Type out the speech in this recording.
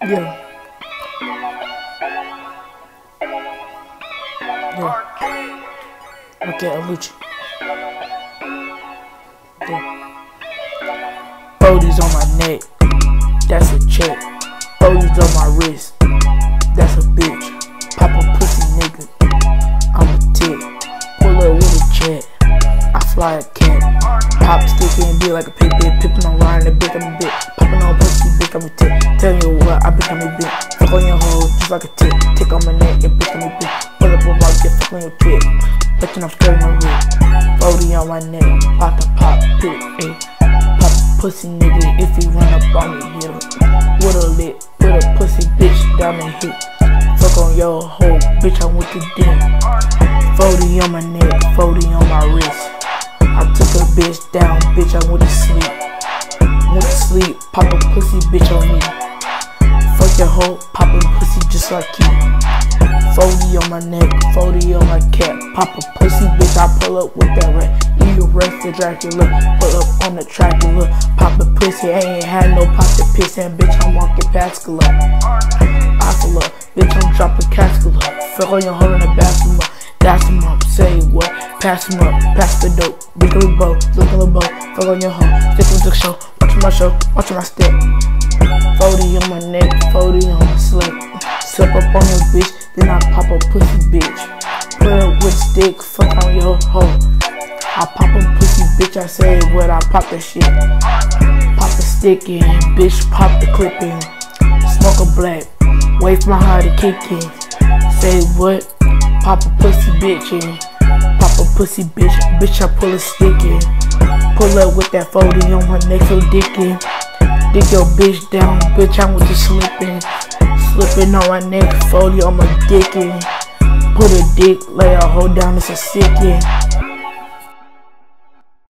Yeah. Yeah. Okay, I'm with you. Yeah. Bodies on my neck. That's a check. Bodies on my wrist. That's a bitch. Pop a pussy nigga. I'm a tick. Pull up with a jet. I fly a cat. Pop sticky and be like a pig bit. Pippin' on riding a bitch, I'm a bit. Like a tick. Tick on my neck, and bitch, I'm a bit. Pull up with my get fuck on your kid. Bitchin' I'm straight no rip. 40 on my neck. Pop the pop, pick, ayy. Pop a pussy nigga if he run up on me, hit him. With a lit, with a pussy bitch down the hip. Fuck on your hoe, bitch, I'm with the dick. 40 on my neck, 40 on my wrist. I took a bitch down, bitch, I went to sleep. Went to sleep, pop a pussy bitch on me. Just like you. 40 on my neck, 40 on my cap. Pop a pussy bitch, I pull up with that rat. You arrest the Dracula, pull up on the Dracula. Pop a pussy, I ain't had no pop to piss, and bitch, I'm walking past Scala. Oscilla, bitch, I'm dropping Cascula. Fuck on your hoe in the bathroom. Dash him up, say what? Pass him up, pass the dope. Big little bow, look a little bow. Fuck on your hoe, stick with the show. Watch my show, watch my step. 40 on my neck, 40 on my slip. On your bitch, then I pop a pussy bitch. Her with stick, fuck on your hoe. I pop a pussy bitch, I say what, I pop the shit. Pop the stick in, bitch, pop the clip in. Smoke a black, for my heart to kick in. Say what? Pop a pussy bitch in. Pop a pussy bitch, bitch, I pull a stick in. Pull up with that 40 on my neck, so dick in. Dick your bitch down, bitch, I'm with the slipping. Slipping on my neck, 40 on my dick. Put a dick, lay a hoe down, it's a sick in.